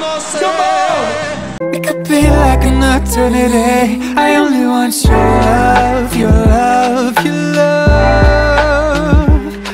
no sé. It could be like an eternity. I only want your love, your love, your love.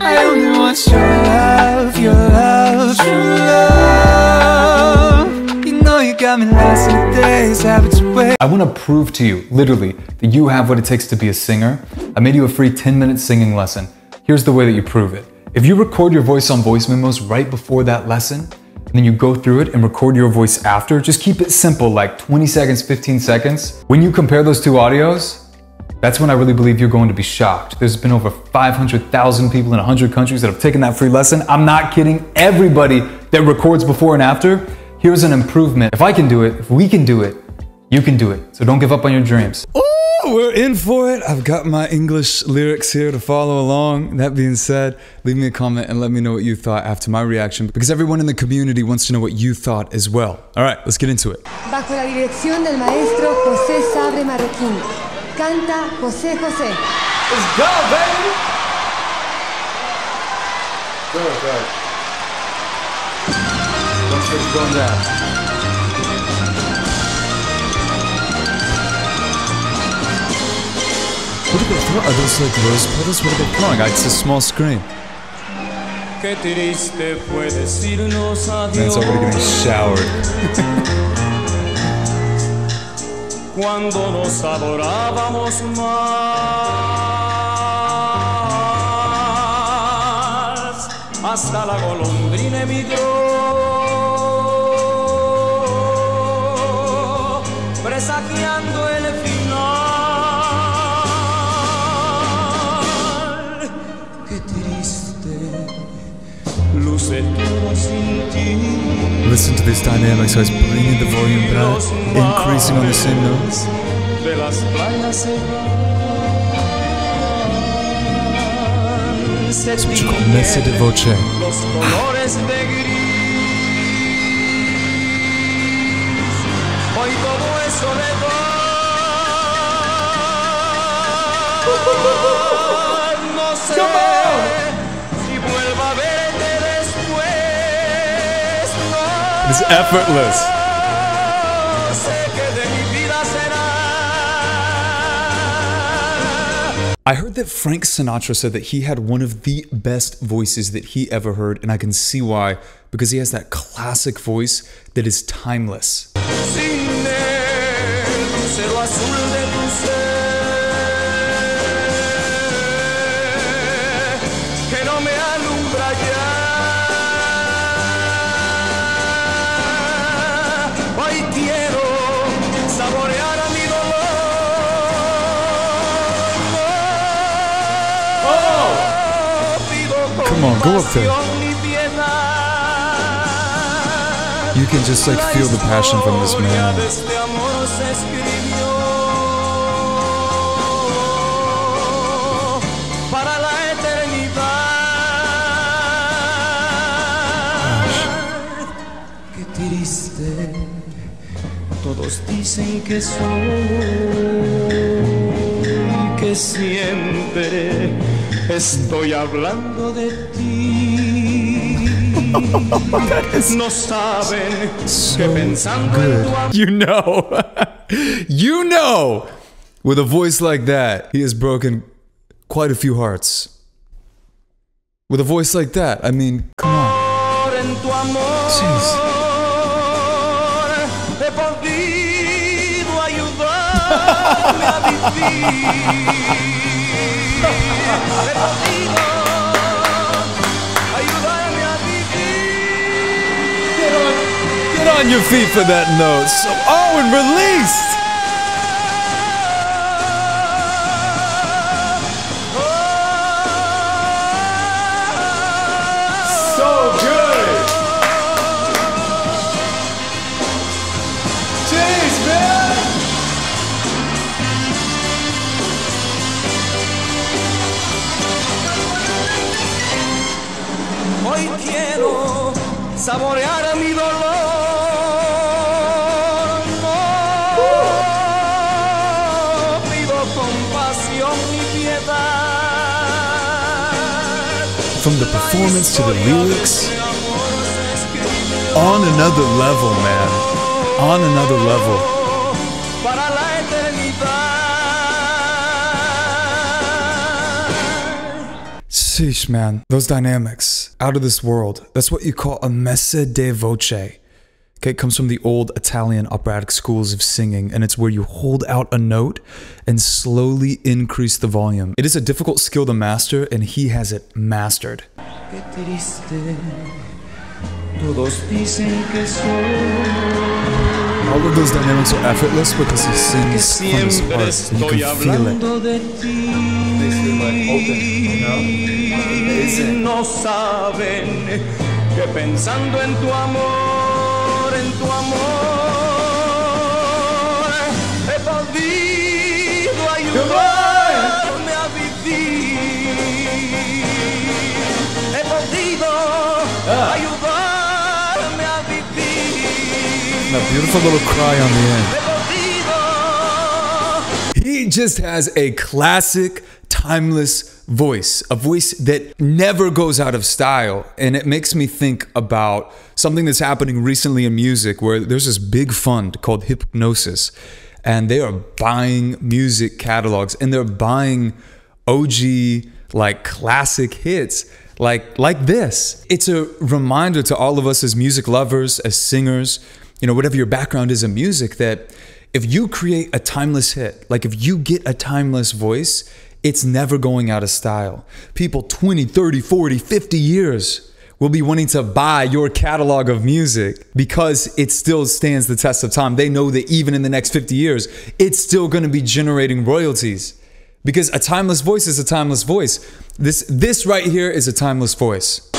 I only want your love, your love, your love. You know you got me lost in the days, have it your way. I want to prove to you, literally, that you have what it takes to be a singer. I made you a free 10 minute singing lesson. Here's the way that you prove it. If you record your voice on voice memos right before that lesson, and then you go through it and record your voice after, just keep it simple, like 20 seconds, 15 seconds. When you compare those two audios, that's when I really believe you're going to be shocked. There's been over 500,000 people in 100 countries that have taken that free lesson. I'm not kidding. Everybody that records before and after, here's an improvement. If I can do it, if we can do it, you can do it. So don't give up on your dreams. Ooh, we're in for it. I've got my English lyrics here to follow along. That being said, leave me a comment and let me know what you thought after my reaction because everyone in the community wants to know what you thought as well. All right, let's get into it. Bajo la dirección del maestro José Sabre Marroquín. Canta José José. Let's go, baby. Good, good. Don't switch going down. What are they throwing? Are those like rose petals? What are they throwing? It's a small screen. Qué triste fue decirnos Man, adiós. it's already getting showered. cuando nos adorábamos más. Hasta la golondrina emigró, luce todo sin ti. Listen to this dynamic, so it's bringing the volume back, increasing on the same notes. de las playas se van. Se That's what you call messa tiñen voce. Los It's effortless. sé que de mi vida será. I heard that Frank Sinatra said that he had one of the best voices that he ever heard, and I can see why, because he has that classic voice that is timeless. Come on, go up there. You can just like feel the passion from this man. todos dicen que soy, que siempre estoy hablando de ti. No saben que pensando en tu. You know, you know, with a voice like that, he has broken quite a few hearts. With a voice like that, I mean, come on. en tu amor Jeez. Get on your feet for that note. So, oh, and released. Hoy quiero saborear mi dolor. Oh, no pido compasión ni piedad. From the performance to the lyrics, Este amor se escribió on another level, man. On another level. para. Sheesh, man. Those dynamics. Out of this world. That's what you call a messa de voce. Okay, it comes from the old Italian operatic schools of singing, and it's where you hold out a note and slowly increase the volume. It is a difficult skill to master, and he has it mastered. All of those dynamics are effortless because he sings from his heart, and you can feel it. hablando de ti. No saben que pensando en tu amor, en tu amor, vivir. That beautiful little cry on the end. He He just has a classic, timeless voice, a voice that never goes out of style. And it makes me think about something that's happening recently in music where there's this big fund called Hipgnosis, and they are buying music catalogs and they're buying OG, like classic hits. Like, like this. It's a reminder to all of us as music lovers, as singers, you know, whatever your background is in music, that if you create a timeless hit, like if you get a timeless voice, it's never going out of style. People 20, 30, 40, 50 years will be wanting to buy your catalog of music because it still stands the test of time. They know that even in the next 50 years, it's still going to be generating royalties because a timeless voice is a timeless voice. This this right here is a timeless voice.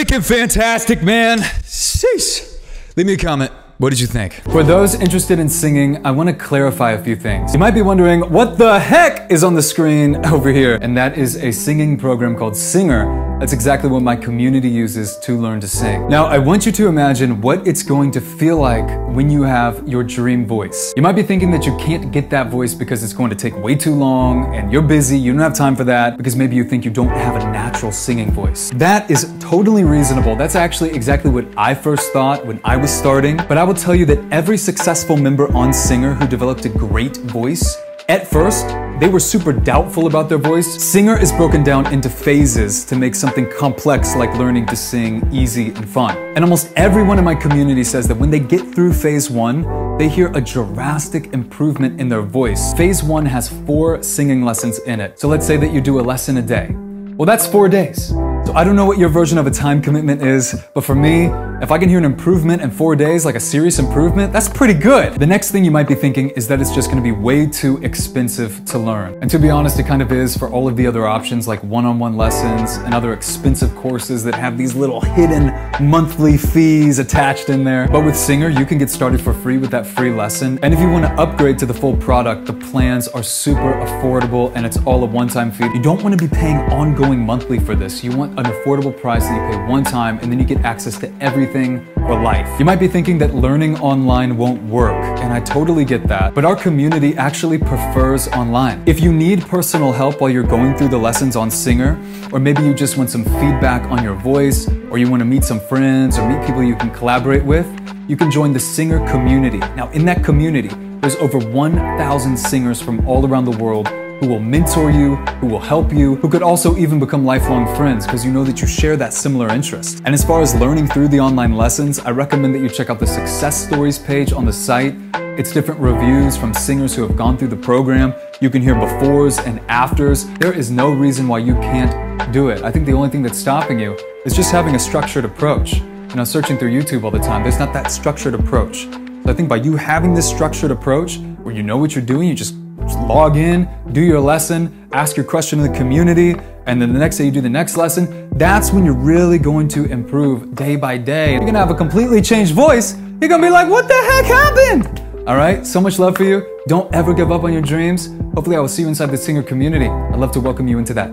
Freaking fantastic, man. Sheesh. Leave me a comment. What did you think? For those interested in singing, I want to clarify a few things. You might be wondering, what the heck is on the screen over here? And that is a singing program called Singr. That's exactly what my community uses to learn to sing. Now, I want you to imagine what it's going to feel like when you have your dream voice. You might be thinking that you can't get that voice because it's going to take way too long and you're busy, you don't have time for that, because maybe you think you don't have a natural singing voice. That is totally reasonable. That's actually exactly what I first thought when I was starting. But I will tell you that every successful member on Singr who developed a great voice at first, they were super doubtful about their voice. Singr is broken down into phases to make something complex like learning to sing easy and fun. And almost everyone in my community says that when they get through phase one, they hear a drastic improvement in their voice. Phase one has four singing lessons in it. So let's say that you do a lesson a day. Well, that's four days. So I don't know what your version of a time commitment is, but for me, if I can hear an improvement in four days, like a serious improvement, that's pretty good. The next thing you might be thinking is that it's just gonna be way too expensive to learn. And to be honest, it kind of is for all of the other options like one-on-one lessons and other expensive courses that have these little hidden monthly fees attached in there. But with Singr, you can get started for free with that free lesson. And if you wanna upgrade to the full product, the plans are super affordable and it's all a one-time fee. You don't wanna be paying ongoing monthly for this. You want an affordable price that you pay one time and then you get access to everything for life. You might be thinking that learning online won't work, and I totally get that, but our community actually prefers online. If you need personal help while you're going through the lessons on Singr, or maybe you just want some feedback on your voice, or you want to meet some friends or meet people you can collaborate with, you can join the Singr community. Now, in that community, there's over 1,000 singers from all around the world who will mentor you, who will help you, who could also even become lifelong friends because you know that you share that similar interest. And as far as learning through the online lessons, I recommend that you check out the success stories page on the site. It's different reviews from singers who have gone through the program. You can hear befores and afters. There is no reason why you can't do it. I think the only thing that's stopping you is just having a structured approach. You know, searching through YouTube all the time, there's not that structured approach. So I think by you having this structured approach, where you know what you're doing, you just log in, do your lesson, ask your question to the community, and then the next day you do the next lesson. That's when you're really going to improve day by day. You're gonna have a completely changed voice. You're gonna be like, what the heck happened? All right, so much love for you. Don't ever give up on your dreams. Hopefully, I will see you inside the singer community. I'd love to welcome you into that.